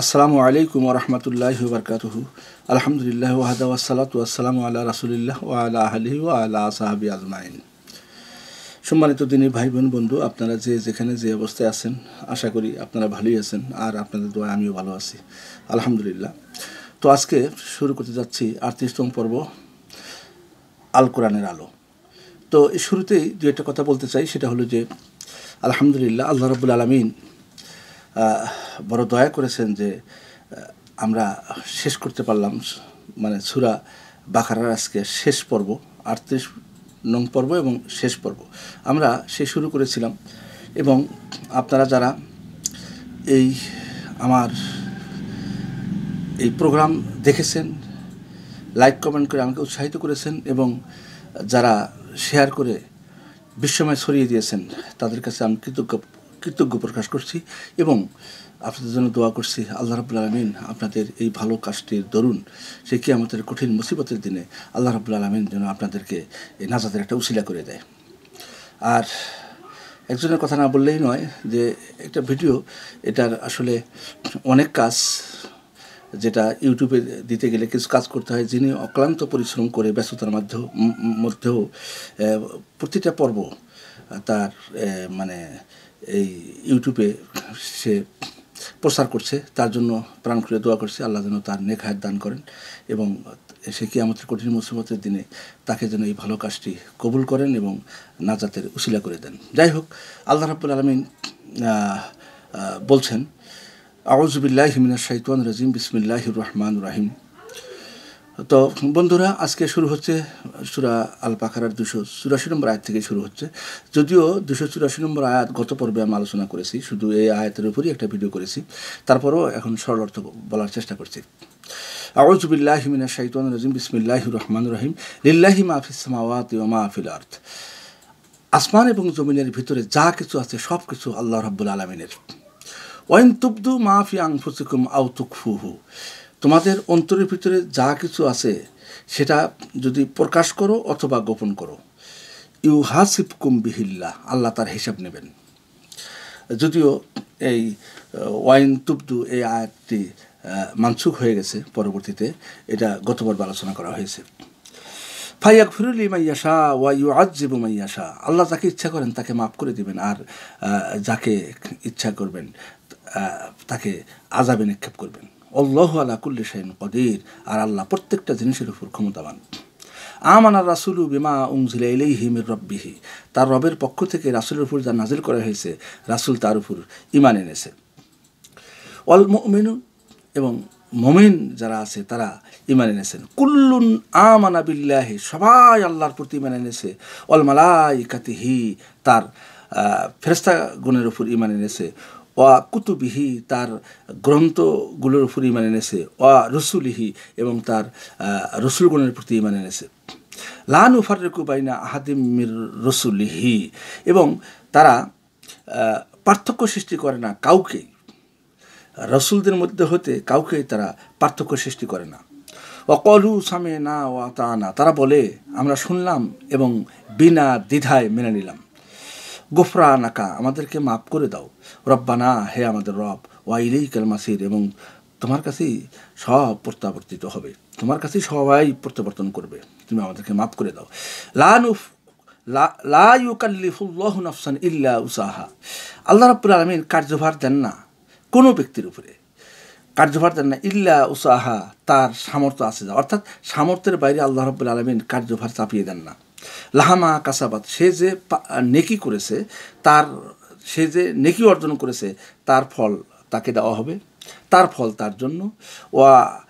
আসসালামু আলাইকুম রহমতুল্লাহ বরকাতহ। আলহামদুলিল্লাহ ওয়াহাদা ওয়াসালাত ওয়াসালামু আল্লাহ রাসুলিল্লাহ ও আল্লাহ আলহি ও আল্লাহ সাহাবি আজমাইন। সম্মানিত দিনী ভাই বোন বন্ধু, আপনারা যে যেখানে যে অবস্থায় আছেন, আশা করি আপনারা ভালোই আছেন আর আপনাদের দোয়া আমিও ভালো আছি। আলহামদুলিল্লাহ। তো আজকে শুরু করতে যাচ্ছি আটত্রিশতম পর্ব আল কোরআনের আলো। তো শুরুতেই যে একটা কথা বলতে চাই, সেটা হলো যে, আলহামদুলিল্লাহ, আল্লাহ রবুল আলমিন বড় দয়া করেছেন যে আমরা শেষ করতে পারলাম মানে সুরা বাখারার আজকে শেষ পর্ব, আটত্রিশ নং পর্ব এবং শেষ পর্ব। আমরা সে শুরু করেছিলাম এবং আপনারা যারা এই আমার এই প্রোগ্রাম দেখেছেন, লাইক, কমেন্ট করে আমাকে উৎসাহিত করেছেন এবং যারা শেয়ার করে বিশ্বময় ছড়িয়ে দিয়েছেন, তাদের কাছে আমি কৃতজ্ঞ কৃতজ্ঞ প্রকাশ করছি এবং আপনাদের জন্য দোয়া করছি, আল্লাহ রাবুল আলমিন আপনাদের এই ভালো কাজটির দরুন, সে কি আমাদের কঠিন মুসিবতের দিনে আল্লাহ রাবুল আলমিন যেন আপনাদেরকে এই নাজাদের একটা উশিলা করে দেয়। আর একজনের কথা না বললেই নয় যে একটা ভিডিও, এটার আসলে অনেক কাজ যেটা ইউটিউবে দিতে গেলে কিছু কাজ করতে হয়, যিনি অক্লান্ত পরিশ্রম করে ব্যস্ততার মধ্যেও মধ্যেও প্রতিটা পর্ব তার মানে এই ইউটিউবে সে প্রচার করছে, তার জন্য প্রাণ খুলে দোয়া করছে, আল্লাহ যেন তার নেখায় দান করেন এবং সে কি আমাদের কঠিন মুসিবতের দিনে তাকে যেন এই ভালো কাজটি কবুল করেন এবং নাজাতের উশিলা করে দেন। যাই হোক, আল্লাহ রাবুল আলমিন বলছেন আউজবিল্লাহ হিমিনা শাইতান রাজিম বিসমিল্লাহ রহমান রাহিম। তো বন্ধুরা, আজকে শুরু হচ্ছে সুরা আল পাখারার দুশো চুরাশি নম্বর আয়াত থেকে শুরু হচ্ছে। যদিও দুশো চুরাশি নম্বর আয়াত গত পর্বে আমি আলোচনা করেছি, শুধু এই আয়াতের উপরই একটা ভিডিও করেছি। তারপরও এখন সরল অর্থ বলার চেষ্টা করছি। আউজবিল্লাহ হিমিনা শাইতান রাজিম বিসমিল্লাহ রহমান রহিম। লিল্লাহি মাহফিস সামাওয়াত ও মাহফিল আর্থ আসমান এবং জমিনের ভিতরে যা কিছু আছে, সব কিছু আল্লাহ রাব্বুল আলমিনের। ওয়াইন তুবদু মাফি আংফুসিকুম আউতুকফুহু তোমাদের অন্তরের ভিতরে যা কিছু আছে, সেটা যদি প্রকাশ করো অথবা গোপন করো। ইউ কুম বিহিল্লা আল্লাহ তার হিসাব নেবেন। যদিও এই ওয়াইন তুবদু এই আয়াতটি মানসুক হয়ে গেছে পরবর্তীতে, এটা গতবার আলোচনা করা হয়েছে। ফাইয়াক ফিরুলি মাইয়াশা ওয়া ইউ আজ্জিবু মাইয়াশা আল্লাহ যাকে ইচ্ছা করেন তাকে মাফ করে দিবেন আর যাকে ইচ্ছা করবেন তাকে আজাবে নিক্ষেপ করবেন। অল্লাহ আলা কুল্লি শাইন কদির। আর আল্লাহ প্রত্যেকটা জিনিসের উপর ক্ষমতাবান। আমানার রাসুলু বিমা উংজিলা ইলাইহি মির রব্বিহি। তার রবের পক্ষ থেকে রাসুলের উপর যা নাজিল করা হয়েছে, রাসুল তার উপর ইমান এনেছে। অল মিনু এবং মমিন যারা আছে, তারা ইমান এনেছেন। কুল্লুন আমানা বিল্লাহি, সবাই আল্লাহর প্রতি ইমান এনেছে। অল মালাই কাতিহি তার ফেরস্তা গুণের উপর ইমান এনেছে। ওয়া কুতুবিহি, তার গ্রন্থগুলোর উপর ইমান এনেছে। ওয়া রসুলিহি, এবং তার রসুলগণের প্রতি ইমান এনেছে। লান উফারেকু বাইনা আহাদিম মির রসুলিহি, এবং তারা পার্থক্য সৃষ্টি করে না কাউকে রসুলদের মধ্যে হতে কাউকে তারা পার্থক্য সৃষ্টি করে না। অকলু সামে না ওয়া তা না তারা বলে, আমরা শুনলাম এবং বিনা দ্বিধায় মেনে নিলাম। গোফরা নাকা আমাদেরকে মাফ করে দাও। রব্বানা, হে আমাদের রব ওয়াইলেই কালমাসির এবং তোমার কাছেই সব প্রত্যাবর্তিত হবে। তোমার কাছেই সবাই প্রত্যাবর্তন করবে। তুমি আমাদেরকে মাফ করে দাও। লানুফ লা নফসান ইল্লা উসাহা। আল্লাহ রাব্বুল আলমিন কার্যভার দেন না কোনো ব্যক্তির উপরে। কার্যভার দেন না ইল্লা উসাহা, তার সামর্থ্য আছে অর্থাৎ সামর্থ্যের বাইরে আল্লাহ রাব্বুল আলমিন কার্যভার চাপিয়ে দেন না। লাহামা কাসাবাত, সে যে নেকি করেছে, তার, সে যে নেকি অর্জন করেছে, তার ফল তাকে দেওয়া হবে। তার ফল তার জন্য। ওয়া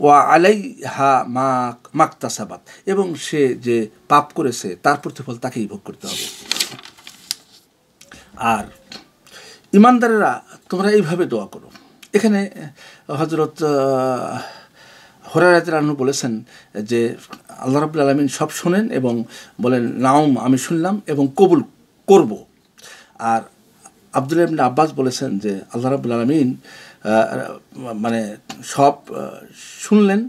ওয়া আলাই হা মা, মাকতাসাবাত। এবং সে যে পাপ করেছে, তার প্রতিফল তাকেই ভোগ করতে হবে। আর ইমানদারেরা, তোমরা এইভাবে দোয়া করো। এখানে হজরত হরারাত রানু বলেছেন যে, আল্লাহ রাবুল আলমিন সব শোনেন এবং বলেন, নাওম আমি শুনলাম এবং কবুল করব। আর আবদুল ইবনে আব্বাস বলেছেন যে, আল্লাহ রাবুল আলমিন মানে সব শুনলেন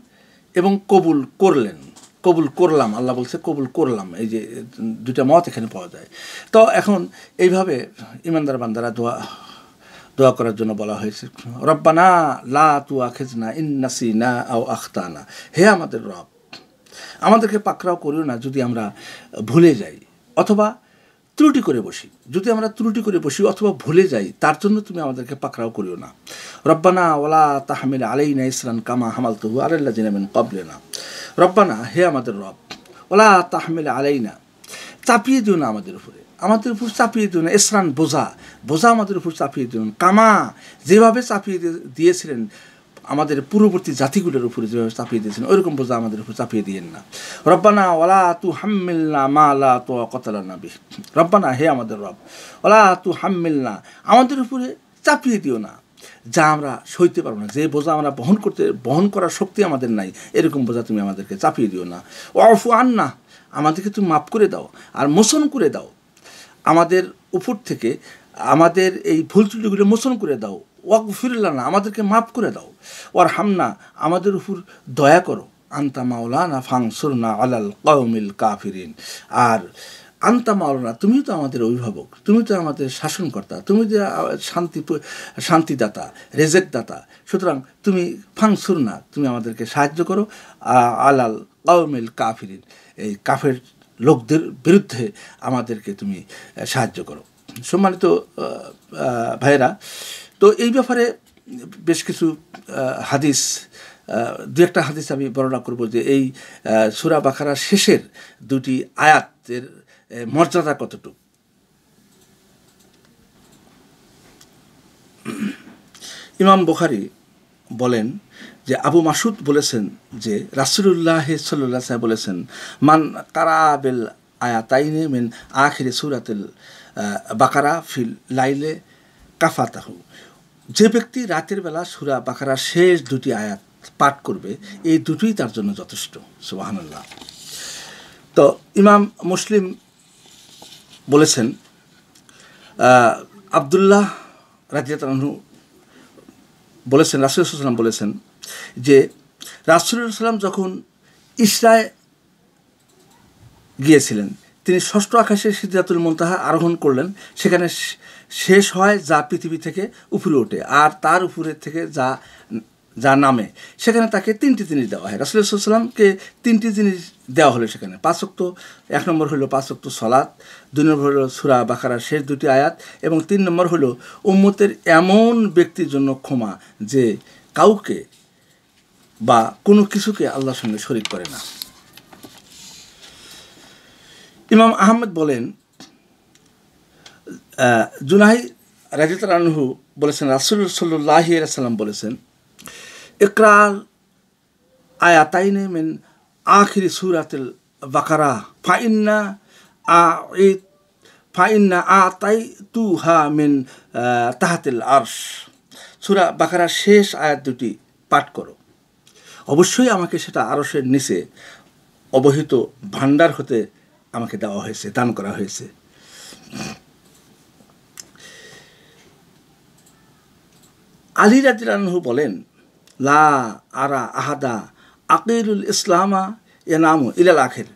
এবং কবুল করলেন। কবুল করলাম, আল্লাহ বলছে কবুল করলাম, এই যে দুটা মত এখানে পাওয়া যায়। তো এখন এইভাবে ইমানদার বান্দারা দোয়া দোয়া করার জন্য বলা হয়েছে। রব্বানা লা তু আখেজনা ইন্নাসি না আও আখতানা। হে আমাদের রব, আমাদেরকে পাকড়াও করিও না যদি আমরা ভুলে যাই, অথবা ত্রুটি করে বসি। যদি আমরা ত্রুটি করে বসি অথবা ভুলে যাই, তার জন্য তুমি আমাদেরকে পাকড়াও করিও না। রব্বানা ওলা তাহমিল আলাইনা ইসরান কামা হামাল তহু আল্লাহ জিনামেন কবলে না রব্বানা, হে আমাদের রব ওলা তাহমিল আলাইনা, চাপিয়ে দিও না আমাদের উপরে। আমাদের উপর চাপিয়ে দিও না ইসরান বোঝা বোঝা আমাদের উপর চাপিয়ে দিও না। কামা, যেভাবে চাপিয়ে দিয়েছিলেন, আমাদের পূর্ববর্তী জাতিগুলোর উপরে যেভাবে চাপিয়ে দিয়েছেন ওইরকম বোঝা আমাদের উপর চাপিয়ে দিয়েন না। রব্বানা ওলা তু হাম্মিল্লা মা লা তো কতলা নাবি রব্বানা, হে আমাদের রব ওলা তু হাম্মিল্লা আমাদের উপরে চাপিয়ে দিও না। যা আমরা সইতে পারব না, যে বোঝা আমরা বহন করতে, বহন করার শক্তি আমাদের নাই, এরকম বোঝা তুমি আমাদেরকে চাপিয়ে দিও না। অফু আন না আমাদেরকে তুমি মাফ করে দাও, আর মোশন করে দাও। আমাদের উপর থেকে আমাদের এই ভুল ত্রুটিগুলো মোচন করে দাও। ওয়াক ফিরলা না, আমাদেরকে মাফ করে দাও। ওর হামনা আমাদের উপর দয়া করো। আন্তা মাওলানা ফাংসুর না আলাল কওমিল কাফিরিন। আর আন্তা মাওলানা তুমি তো আমাদের অভিভাবক তুমি তো আমাদের শাসনকর্তা, তুমি তো শান্তি শান্তিদাতা, রেজেকদাতা, সুতরাং তুমি ফাংসুর না তুমি আমাদেরকে সাহায্য করো। আলাল কওমিল কাফিরিন। এই কাফের লোকদের বিরুদ্ধে আমাদেরকে তুমি সাহায্য করো। সম্মানিত ভাইয়েরা, তো এই ব্যাপারে বেশ কিছু হাদিস দু একটা হাদিস আমি বর্ণনা করব যে এই সুরা বাখারা শেষের দুটি আয়াতের মর্যাদা কতটুকু? ইমাম বুখারি বলেন যে আবু মাসুদ বলেছেন যে রাসুল্লাহ সাল্লাহ সাহেব বলেছেন, মান কারাবেল আয়াতাইনে মিন আখিরে সুরাতেল বাকারা ফিল লাইলে কাফাতাহু। যে ব্যক্তি রাতের বেলা সুরা বাকারা শেষ দুটি আয়াত পাঠ করবে, এই দুটোই তার জন্য যথেষ্ট। সুবাহান্লাহ তো ইমাম মুসলিম বলেছেন আবদুল্লাহ রাজিয়াতু বলেছেন রাসুলাম বলেছেন যে রাসুলাম যখন ইসরায় গিয়েছিলেন, তিনি ষষ্ঠ আকাশে সিদ্ধাতুল মন্তাহা আরোহণ করলেন। সেখানে শেষ হয় যা পৃথিবী থেকে উপরে ওঠে আর তার উপরের থেকে যা যা নামে। সেখানে তাকে তিনটি জিনিস দেওয়া হয়। রাসুলামকে তিনটি জিনিস দেওয়া হলো সেখানে। পাঁচক্ত এক নম্বর হলো পাঁচক্ত সলাৎ দুই নম্বর হলো সুরা বাখারার শেষ দুটি আয়াত এবং তিন নম্বর হলো উম্মতের এমন ব্যক্তির জন্য ক্ষমা যে কাউকে বা কোনো কিছুকে আল্লাহর সঙ্গে শরিক করে না। ইমাম আহমেদ বলেন জুনাহি রাজিত রানহু বলেছেন রাসুল সাল্লাহ সাল্লাম বলেছেন ইকরাল আয়াতাইনে মেন আখিরি সুরাতিল বাকারা, ফাইন্না আ ফাইন্না আ তাই তু হা মিন তাহাতিল আর্শ। সুরা বাকারা শেষ আয়াত দুটি পাঠ করো। অবশ্যই আমাকে সেটা আরসের নিচে অবহিত ভাণ্ডার হতে আমাকে দেওয়া হয়েছে, দান করা হয়েছে। আলী রাজিরানহু বলেন, লা আরা আহাদা আকিরুল ইসলামা এ নাম ইলাল আখের।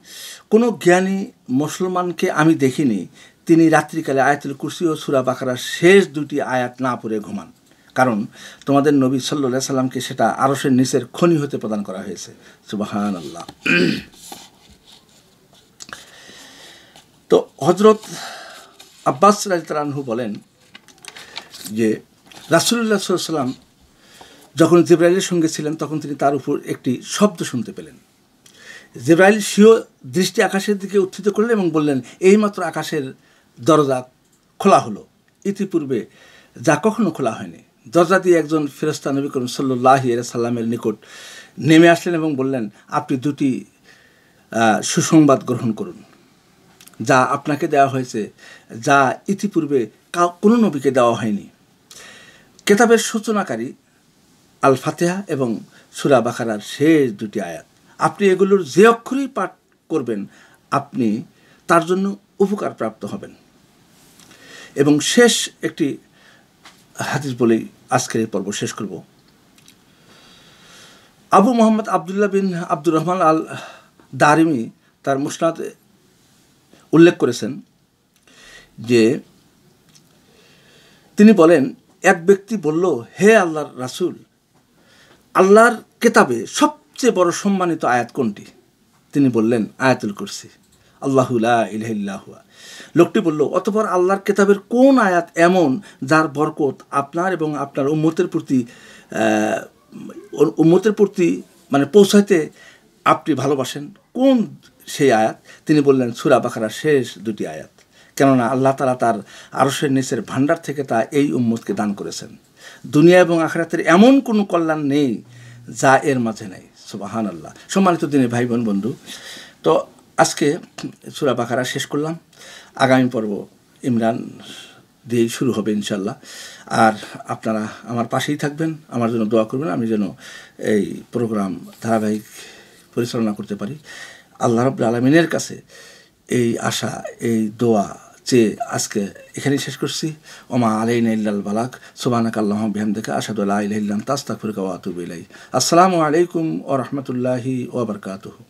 কোনো জ্ঞানী মুসলমানকে আমি দেখিনি, তিনি রাত্রিকালে আয়াতুল কুরসি ও সুরা বাকারার শেষ দুটি আয়াত না পড়ে ঘুমান। কারণ তোমাদের নবী সাল্লা সাল্লামকে সেটা আরসের নিচের খনি হতে প্রদান করা হয়েছে। সুবাহান আল্লাহ তো হজরত আব্বাস রাজতারানহু বলেন যে রাসুল্লাহ সাল্লাম যখন জিব্রাইলের সঙ্গে ছিলেন, তখন তিনি তার উপর একটি শব্দ শুনতে পেলেন। জিব্রাইল সিও দৃষ্টি আকাশের দিকে উত্থিত করলেন এবং বললেন, এইমাত্র আকাশের দরজা খোলা হলো। ইতিপূর্বে যা কখনো খোলা হয়নি। দরজা দিয়ে একজন ফেরস্তা নবী করিম সাল্লাহ সাল্লামের নিকট নেমে আসলেন এবং বললেন, আপনি দুটি সুসংবাদ গ্রহণ করুন, যা আপনাকে দেওয়া হয়েছে, যা ইতিপূর্বে কোনো নবীকে দেওয়া হয়নি। কেতাবের সূচনাকারী আল ফাতেহা এবং সুরা বাখারার শেষ দুটি আয়াত, আপনি এগুলোর যে অক্ষরেই পাঠ করবেন, আপনি তার জন্য উপকার প্রাপ্ত হবেন। এবং শেষ একটি হাদিস বলেই আজকের এই পর্ব শেষ করব। আবু মোহাম্মদ আবদুল্লাহ বিন আব্দুর রহমান আল দারিমি তার মুসনাদ উল্লেখ করেছেন যে তিনি বলেন, এক ব্যক্তি বলল, হে আল্লাহর রাসূল, আল্লাহর কেতাবে সবচেয়ে বড় সম্মানিত আয়াত কোনটি? তিনি বললেন, আয়াতুল কুরসি। আল্লাহুলা ইলহিল্লাহুয়া লোকটি বলল, অতপর আল্লাহর কেতাবের কোন আয়াত এমন যার বরকত আপনার এবং আপনার উম্মতের প্রতি উম্মতের প্রতি মানে পৌঁছাইতে আপনি ভালোবাসেন? কোন সেই আয়াত? তিনি বললেন, সুরা বাখারা শেষ দুটি আয়াত। কেননা আল্লাহ তালা তার আরশের নিচের ভাণ্ডার থেকে তা এই উম্মতকে দান করেছেন। দুনিয়া এবং আখরাতের এমন কোনো কল্যাণ নেই যা এর মাঝে নেই। সুবাহান আল্লাহ সম্মানিত দিনে ভাই বোন বন্ধু, তো আজকে সুরা বাখারা শেষ করলাম। আগামী পর্ব ইমরান দিয়েই শুরু হবে ইনশাল্লাহ আর আপনারা আমার পাশেই থাকবেন, আমার জন্য দোয়া করবেন, আমি যেন এই প্রোগ্রাম ধারাবাহিক পরিচালনা করতে পারি। আল্লাহ রব আলমিনের কাছে এই আশা, এই দোয়া চেয়ে আজকে এখানেই শেষ করছি। ওমা আলাইন ইল্লাল বালাক সুবানাক আল্লাহ বিহামদিকা আসাদুল্লাহ ইলাইল্লাম আতুবু ইলাই আসসালামু আলাইকুম ওয়া রাহমাতুল্লাহি ওয়া বারাকাতুহু।